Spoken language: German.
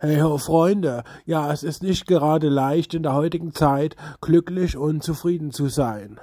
Hey ho, Freunde, ja, es ist nicht gerade leicht in der heutigen Zeit glücklich und zufrieden zu sein.